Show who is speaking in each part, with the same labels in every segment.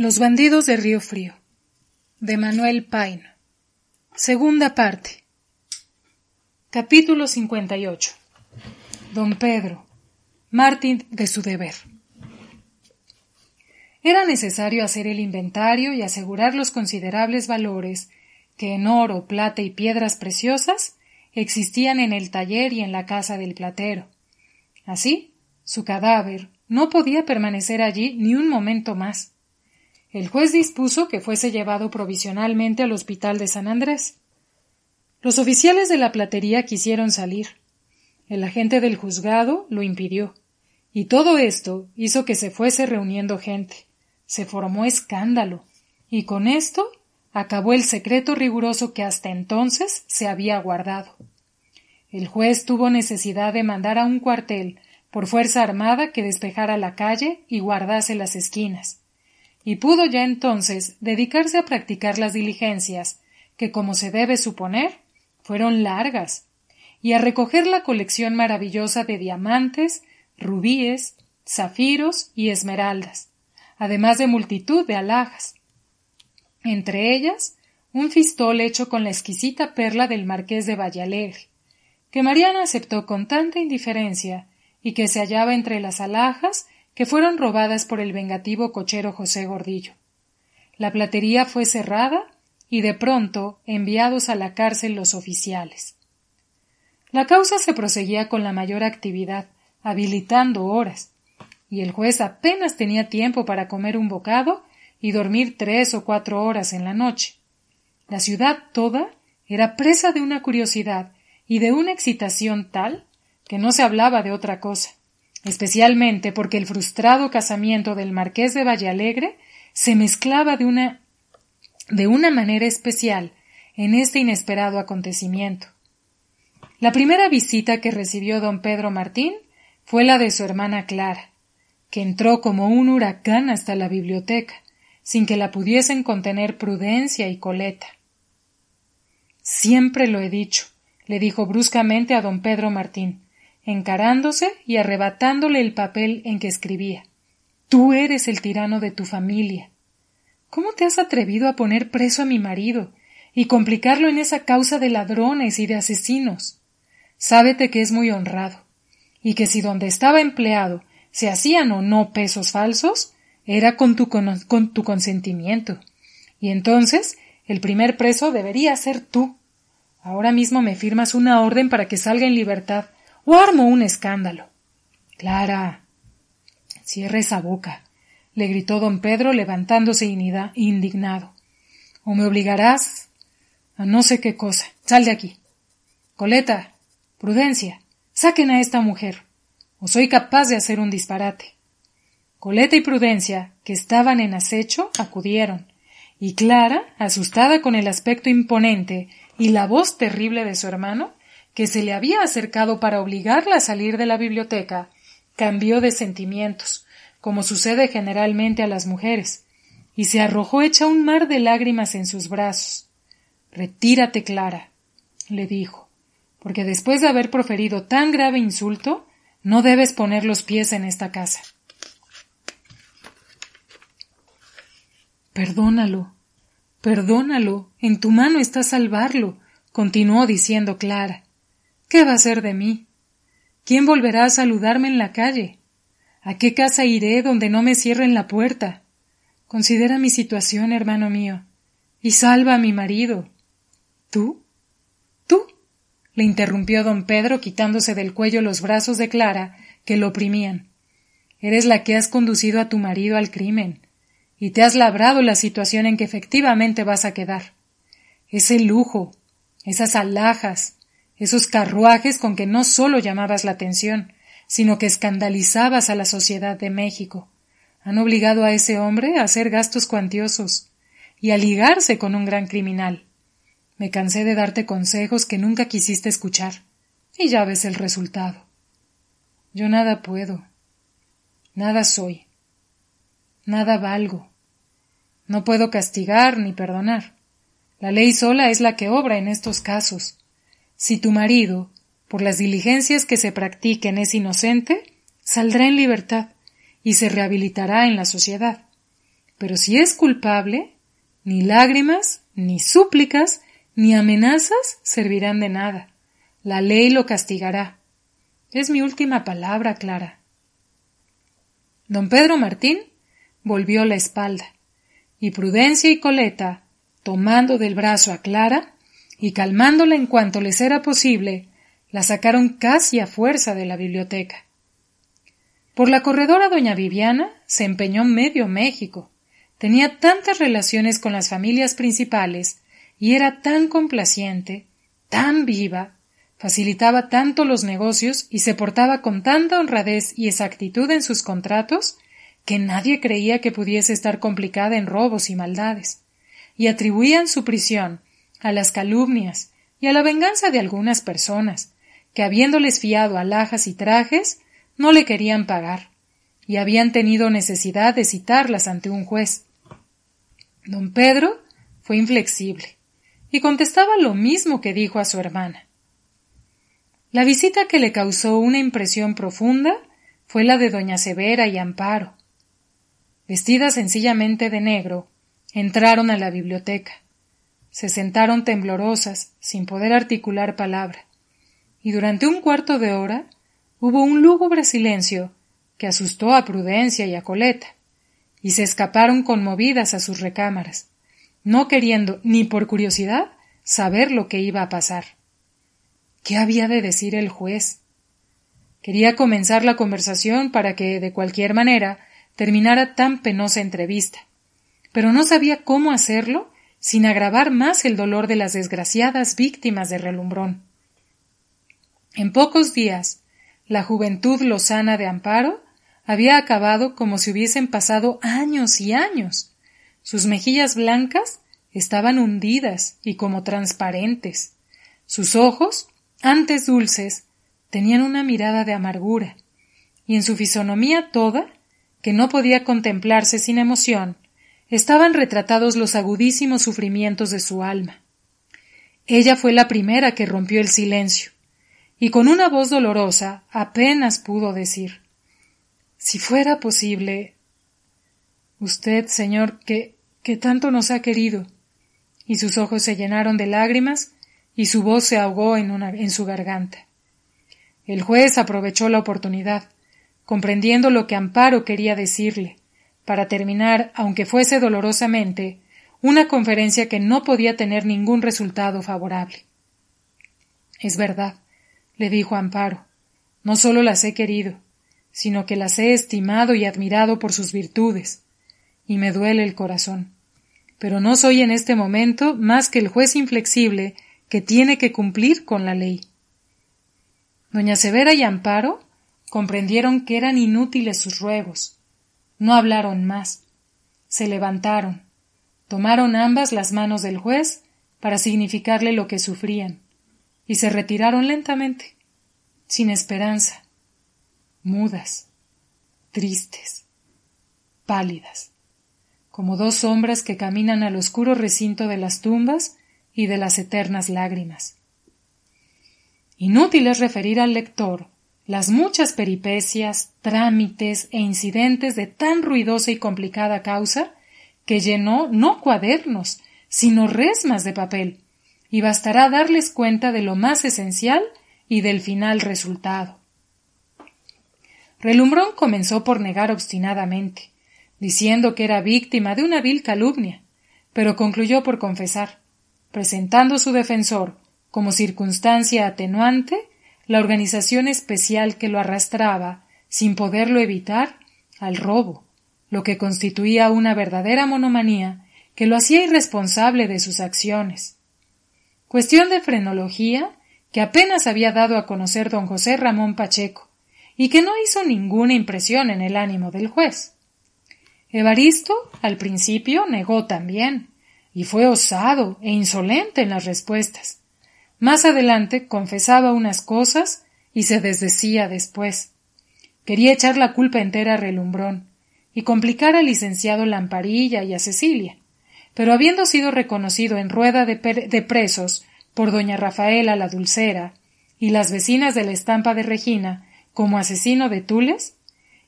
Speaker 1: Los bandidos de Río Frío de Manuel Paino Segunda parte Capítulo 58 Don Pedro Martín de su deber Era necesario hacer el inventario y asegurar los considerables valores que en oro, plata y piedras preciosas existían en el taller y en la casa del platero. Así, su cadáver no podía permanecer allí ni un momento más. El juez dispuso que fuese llevado provisionalmente al hospital de San Andrés. Los oficiales de la platería quisieron salir. El agente del juzgado lo impidió. Y todo esto hizo que se fuese reuniendo gente. Se formó escándalo. Y con esto acabó el secreto riguroso que hasta entonces se había guardado. El juez tuvo necesidad de mandar a un cuartel por fuerza armada que despejara la calle y guardase las esquinas, y pudo ya entonces dedicarse a practicar las diligencias, que como se debe suponer, fueron largas, y a recoger la colección maravillosa de diamantes, rubíes, zafiros y esmeraldas, además de multitud de alhajas. Entre ellas, un fistol hecho con la exquisita perla del marqués de Vallalegre, que Mariana aceptó con tanta indiferencia y que se hallaba entre las alhajas que fueron robadas por el vengativo cochero José Gordillo. La platería fue cerrada y de pronto enviados a la cárcel los oficiales. La causa se proseguía con la mayor actividad, habilitando horas, y el juez apenas tenía tiempo para comer un bocado y dormir tres o cuatro horas en la noche. La ciudad toda era presa de una curiosidad y de una excitación tal que no se hablaba de otra cosa, especialmente porque el frustrado casamiento del marqués de Vallalegre se mezclaba de una de una manera especial en este inesperado acontecimiento. La primera visita que recibió don Pedro Martín fue la de su hermana Clara, que entró como un huracán hasta la biblioteca, sin que la pudiesen contener Prudencia y Coleta. Siempre lo he dicho, le dijo bruscamente a don Pedro Martín, encarándose y arrebatándole el papel en que escribía. Tú eres el tirano de tu familia. ¿Cómo te has atrevido a poner preso a mi marido y complicarlo en esa causa de ladrones y de asesinos? Sábete que es muy honrado, y que si donde estaba empleado se hacían o no pesos falsos, era con tu, con tu consentimiento. Y entonces el primer preso debería ser tú. Ahora mismo me firmas una orden para que salga en libertad, o armo un escándalo. Clara. Cierra esa boca, le gritó don Pedro levantándose indignado. O me obligarás a no sé qué cosa. Sal de aquí. Coleta. Prudencia. Saquen a esta mujer. O soy capaz de hacer un disparate. Coleta y Prudencia, que estaban en acecho, acudieron, y Clara, asustada con el aspecto imponente y la voz terrible de su hermano, que se le había acercado para obligarla a salir de la biblioteca, cambió de sentimientos, como sucede generalmente a las mujeres, y se arrojó hecha un mar de lágrimas en sus brazos. Retírate, Clara, le dijo, porque después de haber proferido tan grave insulto, no debes poner los pies en esta casa. Perdónalo, Perdónalo, en tu mano está salvarlo, continuó diciendo Clara. ¿Qué va a ser de mí? ¿Quién volverá a saludarme en la calle? ¿A qué casa iré donde no me cierren la puerta? Considera mi situación, hermano mío, y salva a mi marido. ¿Tú? ¿Tú? le interrumpió don Pedro quitándose del cuello los brazos de Clara que lo oprimían. Eres la que has conducido a tu marido al crimen y te has labrado la situación en que efectivamente vas a quedar. Ese lujo, esas alhajas, esos carruajes con que no solo llamabas la atención, sino que escandalizabas a la sociedad de México, han obligado a ese hombre a hacer gastos cuantiosos y a ligarse con un gran criminal. Me cansé de darte consejos que nunca quisiste escuchar, y ya ves el resultado. Yo nada puedo, nada soy, nada valgo. No puedo castigar ni perdonar. La ley sola es la que obra en estos casos. Si tu marido, por las diligencias que se practiquen, es inocente, saldrá en libertad y se rehabilitará en la sociedad. Pero si es culpable, ni lágrimas, ni súplicas, ni amenazas servirán de nada. La ley lo castigará. Es mi última palabra, Clara. Don Pedro Martín volvió la espalda, y Prudencia y Coleta, tomando del brazo a Clara y calmándola en cuanto les era posible, la sacaron casi a fuerza de la biblioteca. Por la corredora doña Viviana se empeñó medio México. Tenía tantas relaciones con las familias principales y era tan complaciente, tan viva, facilitaba tanto los negocios y se portaba con tanta honradez y exactitud en sus contratos que nadie creía que pudiese estar complicada en robos y maldades, y atribuían su prisión a las calumnias y a la venganza de algunas personas, que habiéndoles fiado alhajas y trajes, no le querían pagar, y habían tenido necesidad de citarlas ante un juez. Don Pedro fue inflexible, y contestaba lo mismo que dijo a su hermana. La visita que le causó una impresión profunda fue la de doña Severa y Amparo. Vestidas sencillamente de negro, entraron a la biblioteca. Se sentaron temblorosas, sin poder articular palabra y durante un cuarto de hora hubo un lúgubre silencio que asustó a Prudencia y a Coleta, y se escaparon conmovidas a sus recámaras, no queriendo ni por curiosidad saber lo que iba a pasar. ¿Qué había de decir el juez? Quería comenzar la conversación para que, de cualquier manera, terminara tan penosa entrevista, pero no sabía cómo hacerlo sin agravar más el dolor de las desgraciadas víctimas de relumbrón. En pocos días, la juventud lozana de Amparo había acabado como si hubiesen pasado años y años. Sus mejillas blancas estaban hundidas y como transparentes. Sus ojos, antes dulces, tenían una mirada de amargura, y en su fisonomía toda, que no podía contemplarse sin emoción, estaban retratados los agudísimos sufrimientos de su alma. Ella fue la primera que rompió el silencio y con una voz dolorosa apenas pudo decir Si fuera posible. Usted, señor, que que tanto nos ha querido. Y sus ojos se llenaron de lágrimas y su voz se ahogó en, una, en su garganta. El juez aprovechó la oportunidad, comprendiendo lo que Amparo quería decirle, para terminar, aunque fuese dolorosamente, una conferencia que no podía tener ningún resultado favorable. Es verdad, le dijo Amparo. No solo las he querido, sino que las he estimado y admirado por sus virtudes, y me duele el corazón. Pero no soy en este momento más que el juez inflexible que tiene que cumplir con la ley. Doña Severa y Amparo comprendieron que eran inútiles sus ruegos. No hablaron más. Se levantaron. Tomaron ambas las manos del juez para significarle lo que sufrían y se retiraron lentamente, sin esperanza, mudas, tristes, pálidas, como dos sombras que caminan al oscuro recinto de las tumbas y de las eternas lágrimas. Inútil es referir al lector las muchas peripecias, trámites e incidentes de tan ruidosa y complicada causa que llenó no cuadernos, sino resmas de papel, y bastará darles cuenta de lo más esencial y del final resultado. Relumbrón comenzó por negar obstinadamente, diciendo que era víctima de una vil calumnia, pero concluyó por confesar, presentando su defensor como circunstancia atenuante la organización especial que lo arrastraba, sin poderlo evitar, al robo, lo que constituía una verdadera monomanía que lo hacía irresponsable de sus acciones. Cuestión de frenología que apenas había dado a conocer don José Ramón Pacheco, y que no hizo ninguna impresión en el ánimo del juez. Evaristo, al principio, negó también, y fue osado e insolente en las respuestas. Más adelante confesaba unas cosas y se desdecía después. Quería echar la culpa entera a Relumbrón y complicar al licenciado Lamparilla y a Cecilia, pero habiendo sido reconocido en rueda de, de presos por doña Rafaela la Dulcera y las vecinas de la estampa de Regina como asesino de Tules,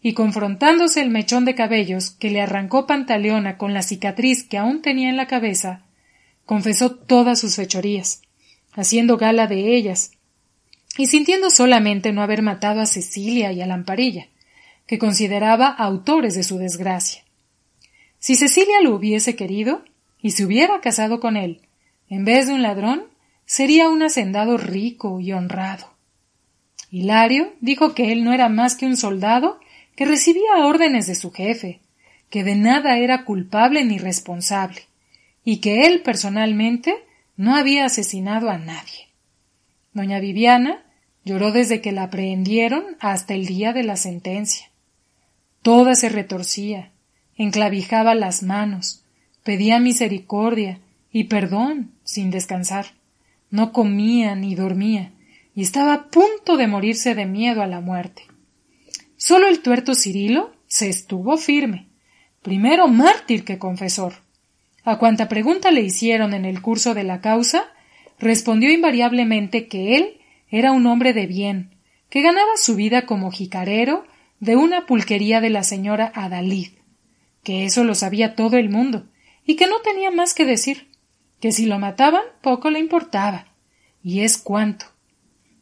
Speaker 1: y confrontándose el mechón de cabellos que le arrancó Pantaleona con la cicatriz que aún tenía en la cabeza, confesó todas sus fechorías, haciendo gala de ellas, y sintiendo solamente no haber matado a Cecilia y a Lamparilla, que consideraba autores de su desgracia. Si Cecilia lo hubiese querido, y se hubiera casado con él, en vez de un ladrón, sería un hacendado rico y honrado. Hilario dijo que él no era más que un soldado que recibía órdenes de su jefe, que de nada era culpable ni responsable, y que él personalmente no había asesinado a nadie. Doña Viviana lloró desde que la aprehendieron hasta el día de la sentencia. Toda se retorcía, enclavijaba las manos, pedía misericordia y perdón sin descansar. No comía ni dormía, y estaba a punto de morirse de miedo a la muerte. Solo el tuerto Cirilo se estuvo firme, primero mártir que confesor. A cuanta pregunta le hicieron en el curso de la causa, respondió invariablemente que él era un hombre de bien, que ganaba su vida como jicarero de una pulquería de la señora Adalid, que eso lo sabía todo el mundo, y que no tenía más que decir, que si lo mataban poco le importaba, y es cuanto,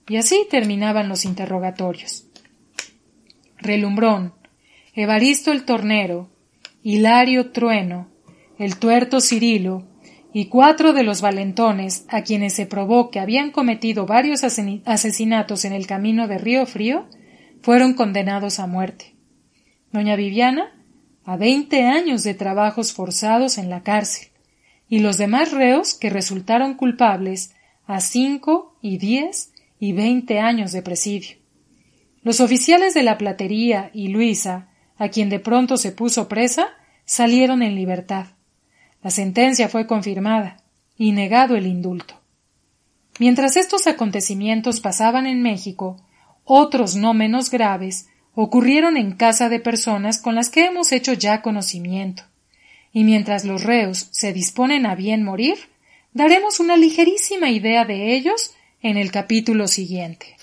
Speaker 1: y así terminaban los interrogatorios. Relumbrón, Evaristo el Tornero, Hilario Trueno, el tuerto Cirilo y cuatro de los valentones a quienes se probó que habían cometido varios asesinatos en el camino de Río Frío, fueron condenados a muerte. Doña Viviana a veinte años de trabajos forzados en la cárcel, y los demás reos que resultaron culpables a cinco y diez y veinte años de presidio. Los oficiales de la platería y Luisa, a quien de pronto se puso presa, salieron en libertad. La sentencia fue confirmada y negado el indulto. Mientras estos acontecimientos pasaban en México, otros no menos graves ocurrieron en casa de personas con las que hemos hecho ya conocimiento. Y mientras los reos se disponen a bien morir, daremos una ligerísima idea de ellos en el capítulo siguiente.